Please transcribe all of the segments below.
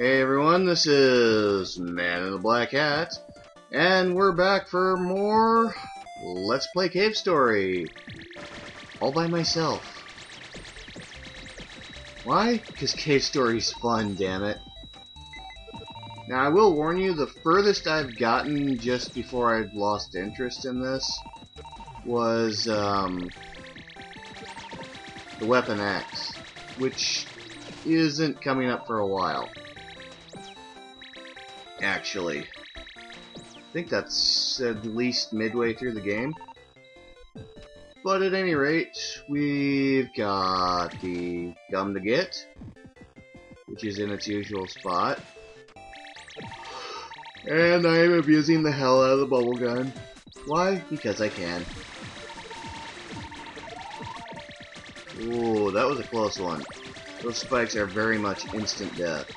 Hey everyone, this is Man in the Black Hat, and we're back for more Let's Play Cave Story. All by myself. Why? Because Cave Story's fun, damn it. Now I will warn you, the furthest I've gotten just before I lost interest in this was um, the Weapon X, which isn't coming up for a while actually. I think that's at least midway through the game. But at any rate, we've got the gum to get, which is in its usual spot. And I am abusing the hell out of the bubble gun. Why? Because I can. Ooh, that was a close one. Those spikes are very much instant death.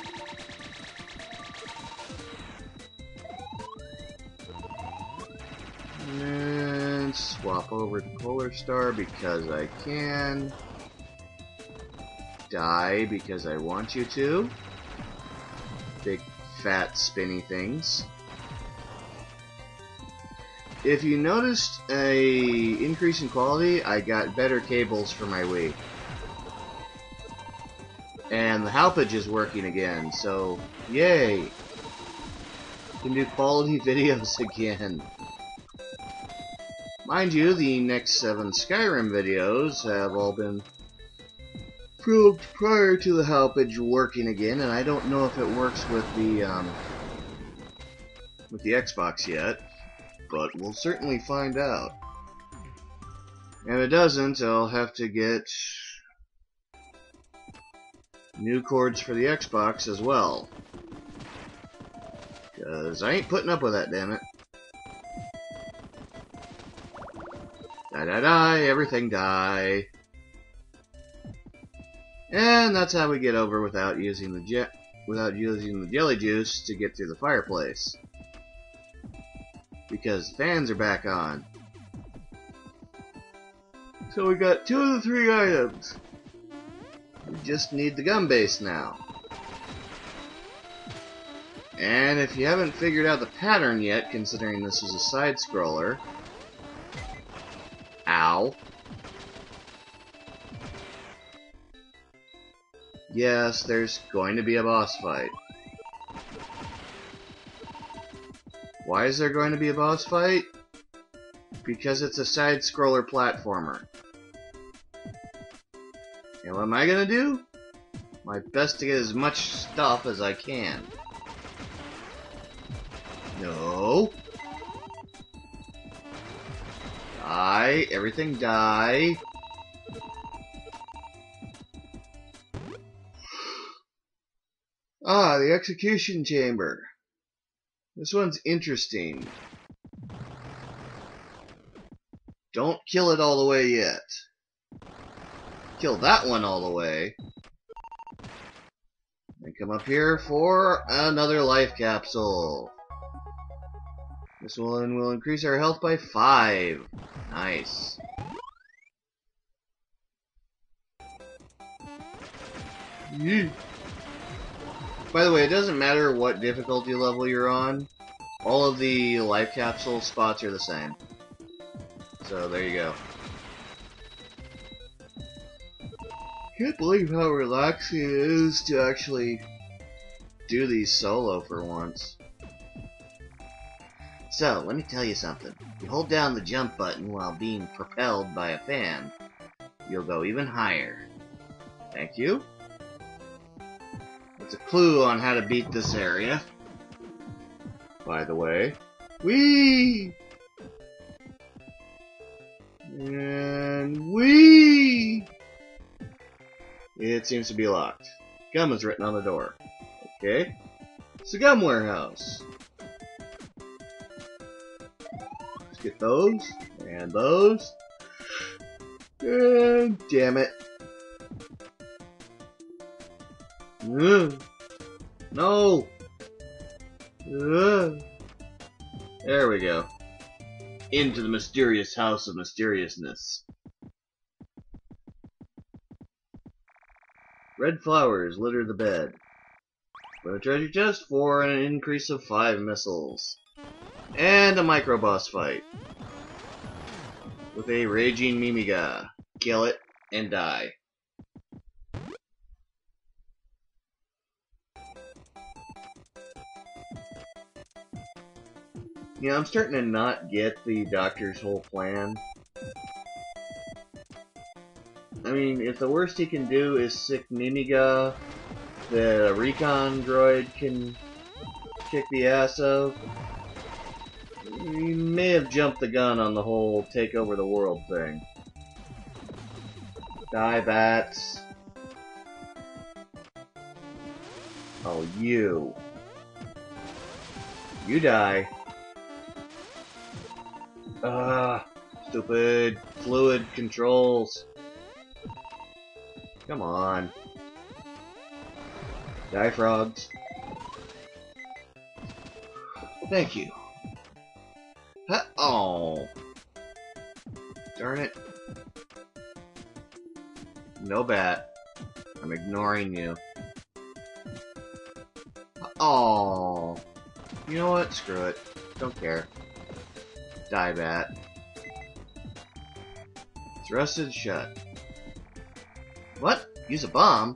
Swap over to Polar Star because I can. Die because I want you to. Big fat spinny things. If you noticed a increase in quality, I got better cables for my Wii. And the Hauppauge is working again, so yay! Can do quality videos again. Mind you, the next seven Skyrim videos have all been filmed prior to the Hauppauge working again, and I don't know if it works with the um, with the Xbox yet, but we'll certainly find out. And if it doesn't, I'll have to get new cords for the Xbox as well. Because I ain't putting up with that, damn it. Die, die, die, everything die. And that's how we get over without using the jet, without using the jelly juice to get through the fireplace. Because fans are back on. So we got two of the three items. We just need the gum base now. And if you haven't figured out the pattern yet, considering this is a side-scroller, Yes, there's going to be a boss fight. Why is there going to be a boss fight? Because it's a side-scroller platformer. And what am I gonna do? My best to get as much stuff as I can. No. Die. Everything die. Ah, the execution chamber. This one's interesting. Don't kill it all the way yet. Kill that one all the way. And come up here for another life capsule. This one will increase our health by 5. Nice. By the way, it doesn't matter what difficulty level you're on. All of the life capsule spots are the same. So there you go. Can't believe how relaxing it is to actually do these solo for once. So, let me tell you something. If you hold down the jump button while being propelled by a fan, you'll go even higher. Thank you. That's a clue on how to beat this area. By the way. Whee! And whee! It seems to be locked. Gum is written on the door. Okay. It's a gum warehouse. Get those, and those. And damn it. Ugh. No! Ugh. There we go. Into the mysterious house of mysteriousness. Red flowers litter the bed. Open a treasure chest for an increase of 5 missiles. And a micro boss fight. With a raging Mimiga. Kill it and die. You know, I'm starting to not get the doctor's whole plan. I mean, if the worst he can do is sick Mimiga, the recon droid can kick the ass of, he may have jumped the gun on the whole take over the world thing. Die, bats. Oh, you. You die. Ah, stupid fluid controls. Come on. Die, frogs. Thank you. Huh? Oh. Darn it. No bat. I'm ignoring you. Oh. You know what? Screw it. Don't care. Die, bat. It's rusted shut. What? Use a bomb?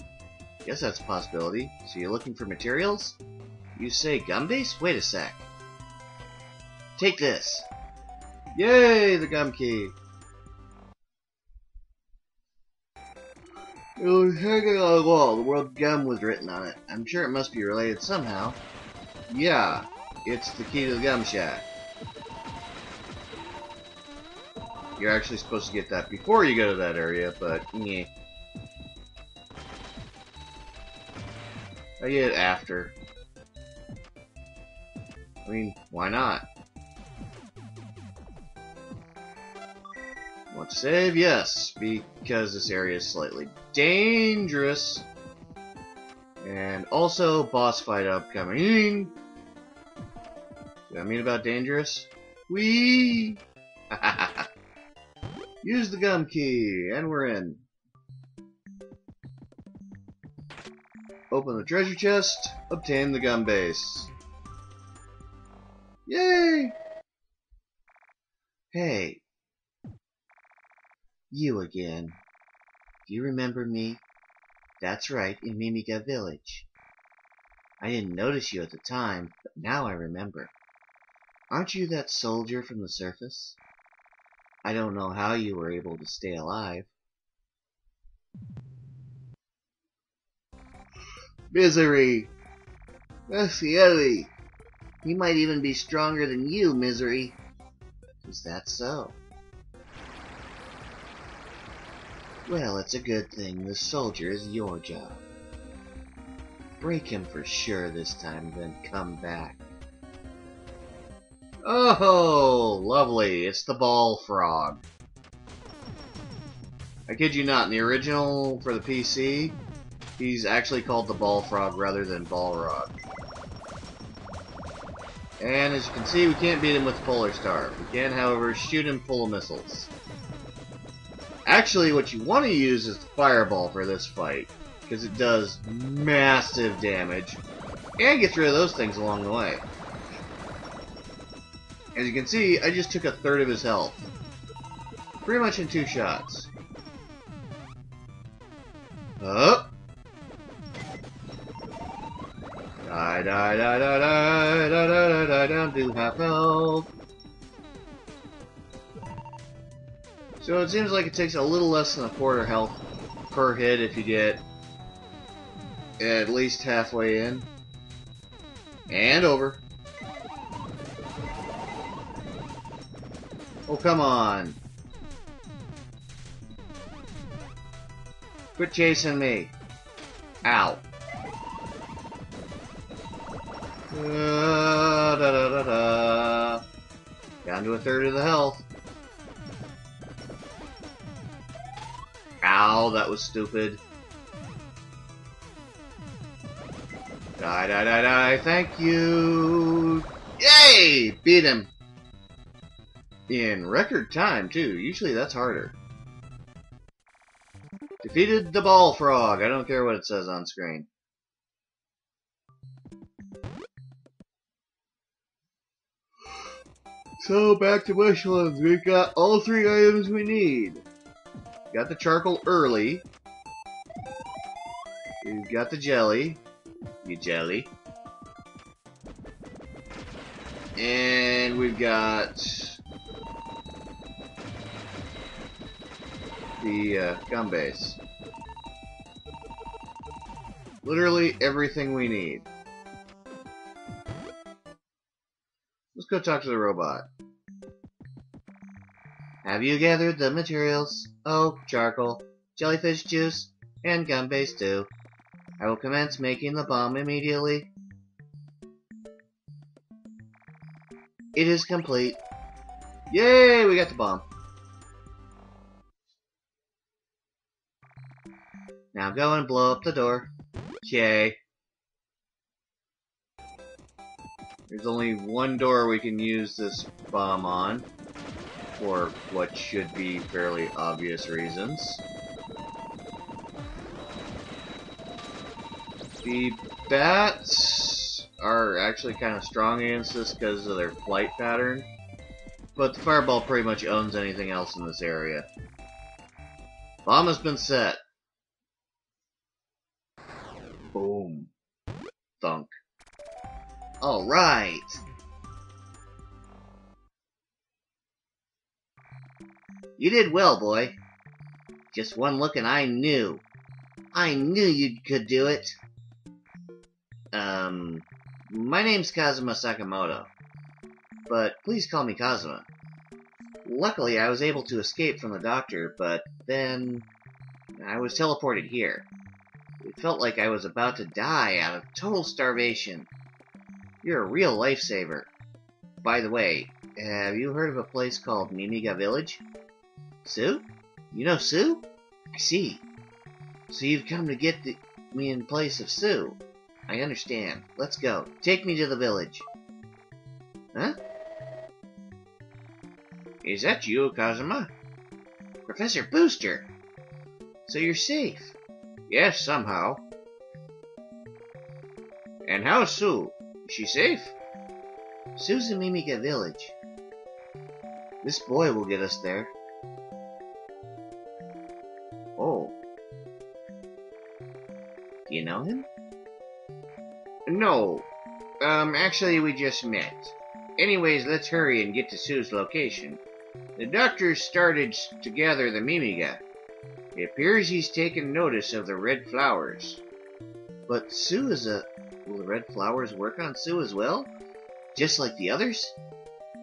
Guess that's a possibility. So you're looking for materials? You say gum base? Wait a sec. Take this. Yay, the gum key. It was hanging on the wall. The word gum was written on it. I'm sure it must be related somehow. Yeah, it's the key to the gum shack. You're actually supposed to get that before you go to that area, but yeah. I get it after. I mean, why not? Want to save? Yes, because this area is slightly dangerous. And also, boss fight upcoming. What I mean about dangerous? Wee! Use the gum key, and we're in. Open the treasure chest, obtain the gum base. Yay! Hey. You again. Do you remember me? That's right, in Mimiga Village. I didn't notice you at the time, but now I remember. Aren't you that soldier from the surface? I don't know how you were able to stay alive. Misery! That's! He might even be stronger than you, Misery. Is that so? Well, it's a good thing the soldier is your job. Break him for sure this time, then come back. Oh, lovely. It's the Balfrog. I kid you not, in the original for the PC, he's actually called the Balfrog rather than Balrog. And as you can see, we can't beat him with Polar Star. We can, however, shoot him full of missiles. Actually, what you want to use is the Fireball for this fight, because it does massive damage, and gets rid of those things along the way. As you can see, I just took a third of his health. Pretty much in two shots. Up. Die, die, die, die, die, die, die, die, die, down to half health. So it seems like it takes a little less than a quarter health per hit if you get at least halfway in. And over. Oh, come on. Quit chasing me. Ow. Uh, da, da, da. Down to a third of the health. Ow, that was stupid. Die, die, die, die. Thank you. Yay! Beat him. In record time, too. Usually that's harder. Defeated the Balfrog. I don't care what it says on screen. So back to Bushlands. We've got all three items we need. Got the charcoal early. We've got the jelly. You jelly. And we've got the uh, base. Literally everything we need. Let's go talk to the robot. Have you gathered the materials? Oh, charcoal, jellyfish juice, and gum base too. I will commence making the bomb immediately. It is complete. Yay, we got the bomb. Now go and blow up the door. Okay. There's only one door we can use this bomb on, for what should be fairly obvious reasons. The bats are actually kind of strong against this because of their flight pattern, but the fireball pretty much owns anything else in this area. Bomb has been set. Boom. Thunk. Alright. You did well, boy. Just one look and I knew. I knew you could do it. Um, my name's Kazuma Sakamoto. But please call me Kazuma. Luckily, I was able to escape from the doctor, but then I was teleported here. It felt like I was about to die out of total starvation. You're a real lifesaver. By the way, have you heard of a place called Mimiga Village? Sue? You know Sue? I see. So you've come to get the, me in place of Sue. I understand. Let's go. Take me to the village. Huh? Is that you, Kazuma? Professor Booster! So you're safe? Yes, somehow. And how's Sue? Is she safe? Sue's in Mimiga village. This boy will get us there. Know him? No. Um, actually, we just met. Anyways, let's hurry and get to Sue's location. The doctors started to gather the Mimiga. It appears he's taken notice of the red flowers. But Sue is a... Will the red flowers work on Sue as well? Just like the others?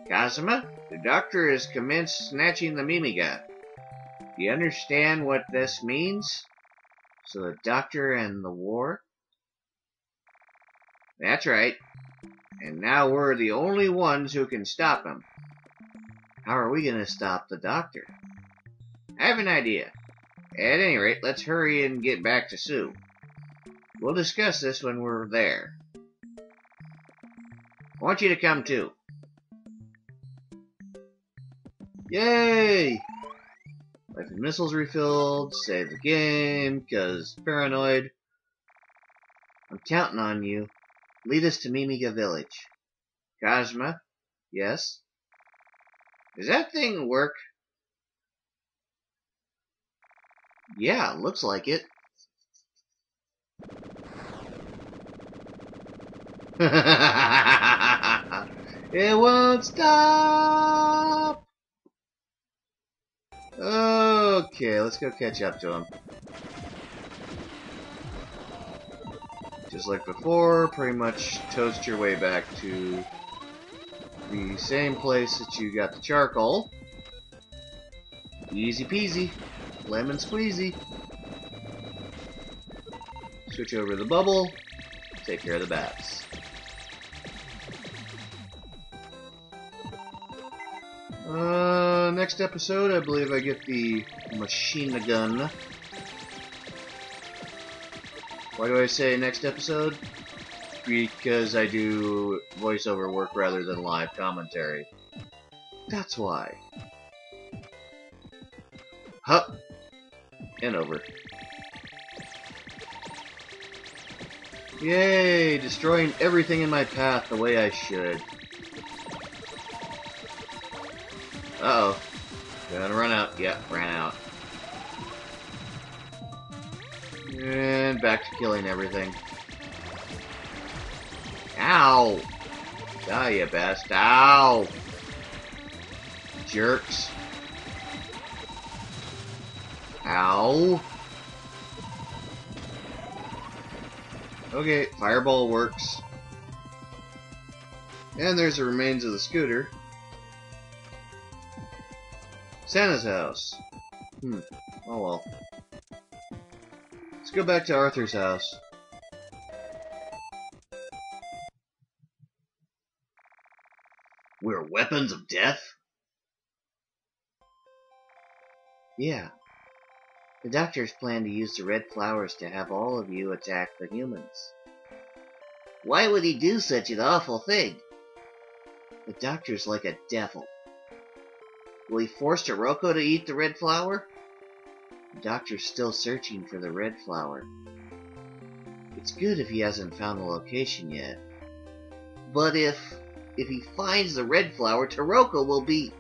Kazuma, the doctor has commenced snatching the Mimiga. Do you understand what this means? So the doctor and the war? That's right. And now we're the only ones who can stop him. How are we going to stop the doctor? I have an idea. At any rate, let's hurry and get back to Sue. We'll discuss this when we're there. I want you to come too. Yay! Life and missiles refilled, save the game, cause paranoid. I'm counting on you. Lead us to Mimiga Village. Kazuma? Yes? Does that thing work? Yeah, looks like it. it won't stop! Okay, let's go catch up to him. Just like before, pretty much toast your way back to the same place that you got the charcoal. Easy peasy. Lemon squeezy. Switch over the bubble. Take care of the bats. Uh, next episode, I believe I get the machine gun. Why do I say next episode? Because I do voiceover work rather than live commentary. That's why. Huh. And over. Yay! Destroying everything in my path the way I should. Run out. Yep, ran out. And back to killing everything. Ow! Die, you best. Ow! Jerks. Ow! Okay, fireball works. And there's the remains of the scooter. Santa's house. Hmm. Oh well. Let's go back to Arthur's house. We're weapons of death? Yeah. The doctors plan to use the red flowers to have all of you attack the humans. Why would he do such an awful thing? The doctor's like a devil. Will he force Toroko to eat the red flower? The doctor's still searching for the red flower. It's good if he hasn't found the location yet. But if if he finds the red flower, Toroko will be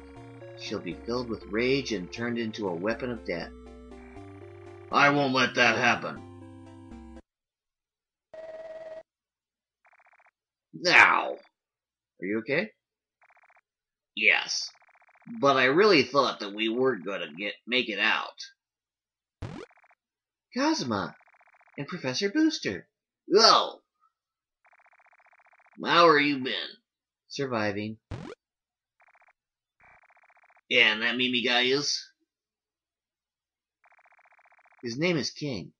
she'll be filled with rage and turned into a weapon of death. I won't let that happen. Now, are you okay? Yes, but I really thought that we were gonna get make it out. Kazuma and Professor Booster. Oh, how are you been? Surviving. Yeah, and that Mimiga is? His name is King.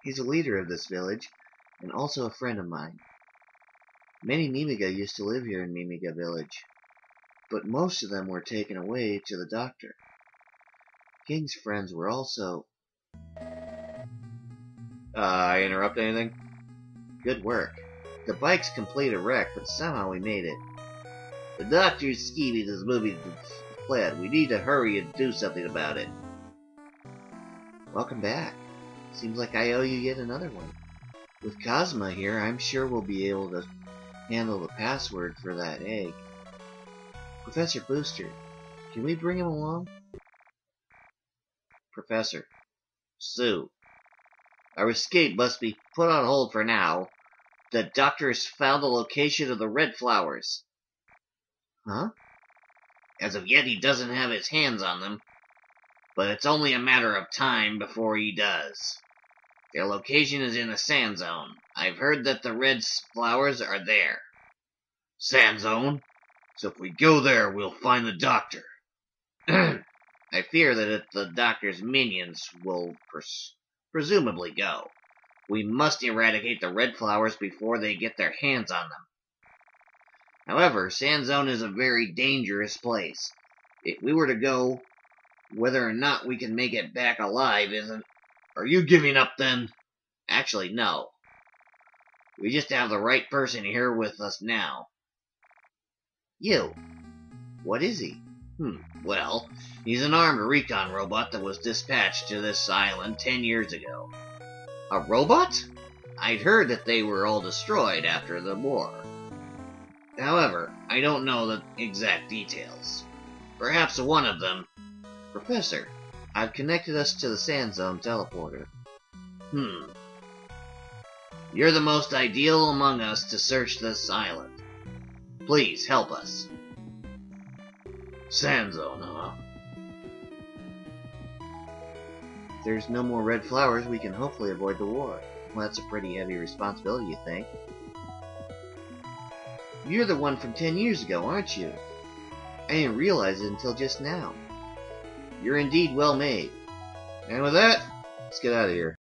He's a leader of this village, and also a friend of mine. Many Mimiga used to live here in Mimiga village, but most of them were taken away to the doctor. King's friends were also... Uh, I interrupt anything? Good work. The bike's complete a wreck, but somehow we made it. The doctor's scheming this movie to plan. We need to hurry and do something about it. Welcome back. Seems like I owe you yet another one. With Kazuma here, I'm sure we'll be able to handle the password for that egg. Professor Booster, can we bring him along? Professor. Sue. Our escape must be put on hold for now. The doctor has found the location of the red flowers. Huh? As of yet, he doesn't have his hands on them, but it's only a matter of time before he does. Their location is in the sand zone. I've heard that the red flowers are there. Sand zone? So if we go there, we'll find the doctor. I fear that the doctor's minions will pres presumably go. We must eradicate the red flowers before they get their hands on them. However, Sand Zone is a very dangerous place. If we were to go, whether or not we can make it back alive isn't... Are you giving up then? Actually, no. We just have the right person here with us now. You. What is he? Hmm, well, he's an armed recon robot that was dispatched to this island ten years ago. A robot? I'd heard that they were all destroyed after the war. However, I don't know the exact details. Perhaps one of them... Professor, I've connected us to the Sand Zone teleporter. Hmm. You're the most ideal among us to search this island. Please, help us. Sand Zone, there's no more red flowers, we can hopefully avoid the war. Well, that's a pretty heavy responsibility, you think? You're the one from ten years ago, aren't you? I didn't realize it until just now. You're indeed well made. And with that, let's get out of here.